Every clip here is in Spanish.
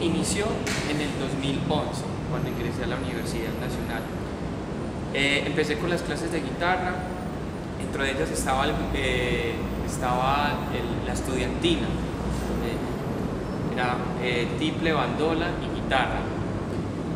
inició en el 2011, cuando ingresé a la Universidad Nacional. Eh, empecé con las clases de guitarra, dentro de ellas estaba, el, eh, estaba la estudiantina, era eh, tiple, bandola y guitarra.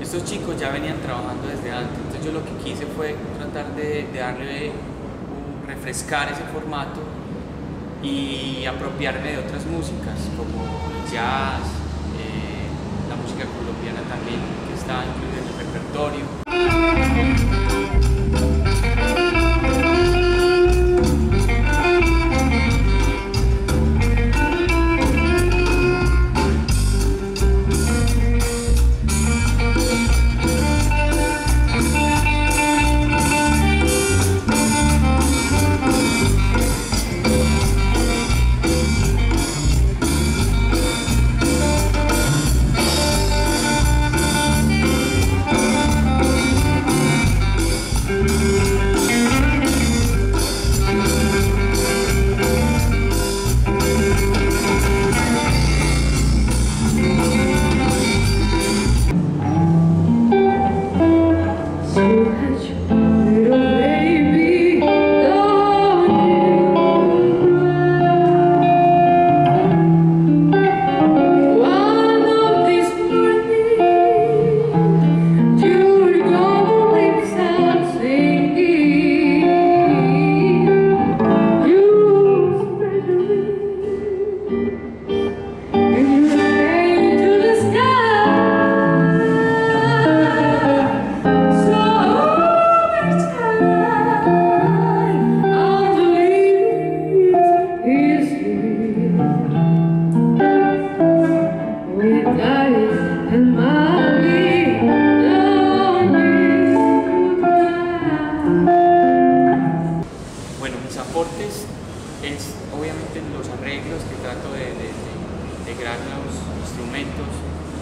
Estos chicos ya venían trabajando desde antes, entonces yo lo que quise fue tratar de, de darle, un, refrescar ese formato y apropiarme de otras músicas como jazz, música colombiana también que está incluida en el repertorio.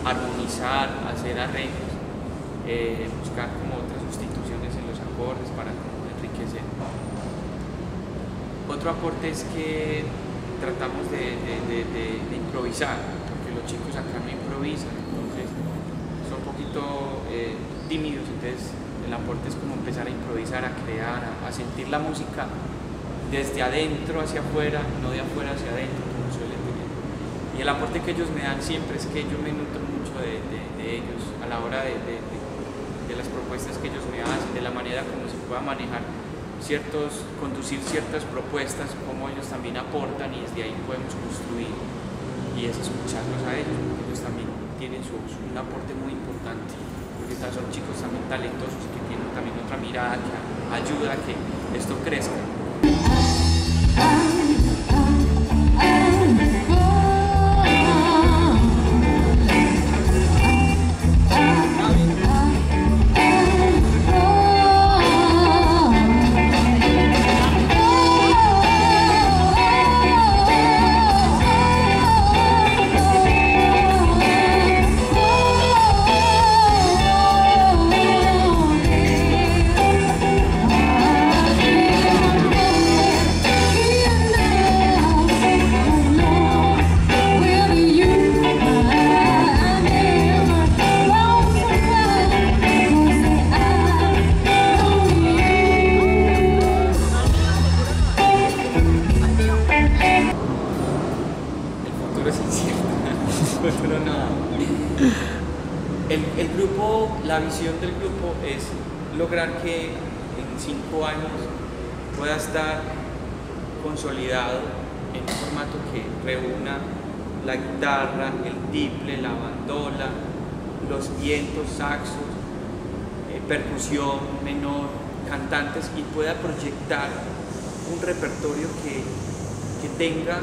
Armonizar, hacer arreglos, eh, buscar como otras sustituciones en los acordes para enriquecer. Otro aporte es que tratamos de, improvisar, los chicos acá no improvisan, entonces son un poquito eh, tímidos, entonces el aporte es como empezar a improvisar, a crear, a, sentir la música desde adentro hacia afuera, no de afuera hacia adentro, como suele tener. Y el aporte que ellos me dan siempre es que yo me nutro de, ellos a la hora de, las propuestas que ellos me hacen, de la manera como se pueda manejar ciertos, conducir ciertas propuestas, como ellos también aportan y desde ahí podemos construir y es escucharlos a ellos, porque ellos también tienen su, un aporte muy importante, porque son chicos también talentosos que tienen también otra mirada que ayuda a que esto crezca. El, grupo, la visión del grupo es lograr que en cinco años pueda estar consolidado en un formato que reúna la guitarra, el tiple, la bandola, los vientos, saxos, eh, percusión menor, cantantes y pueda proyectar un repertorio que, que tenga,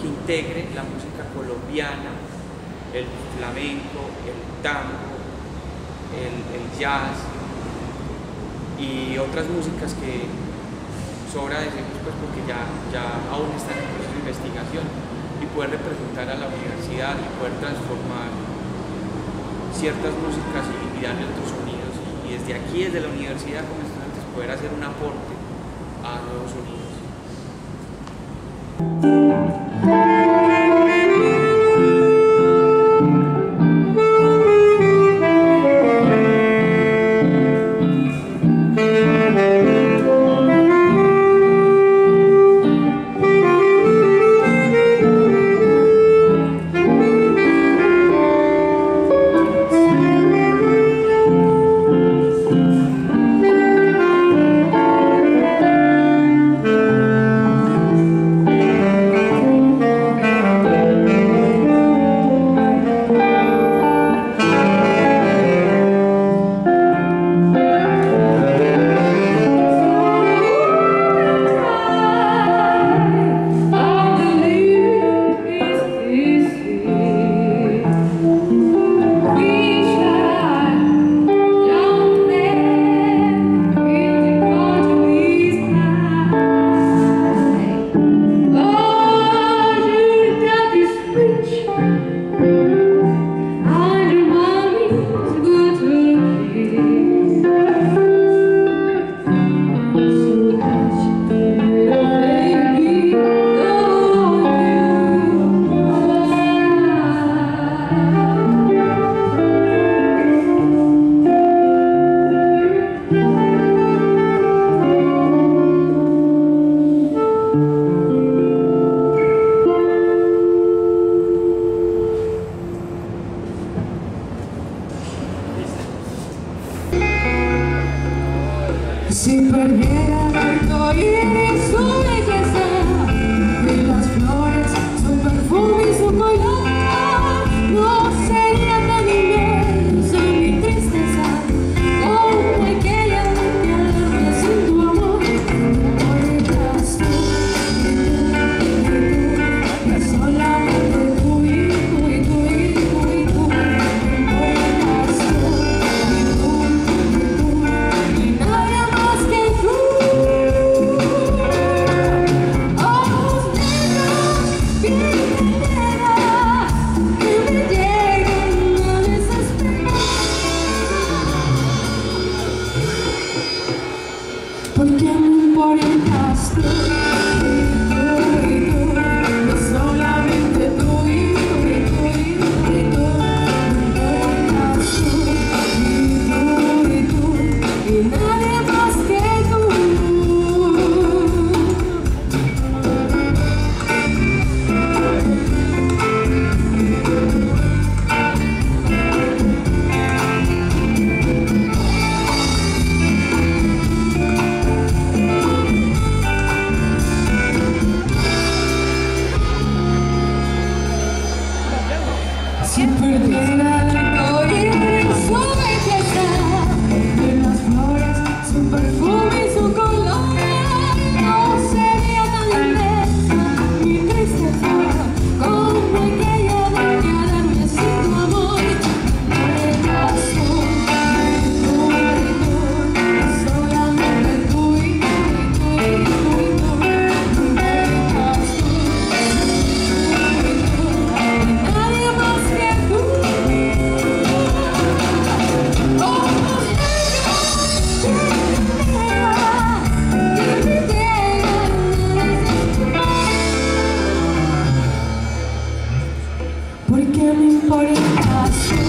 que integre la música colombiana, el flamenco, el tango, el, jazz y otras músicas que sobra decir pues porque ya, ya aún están en proceso de investigación y poder representar a la universidad y poder transformar ciertas músicas y, darle otros sonidos y, desde aquí, desde la universidad como estudiantes poder hacer un aporte a nuevos sonidos. Porque mi body passed through eu me importasse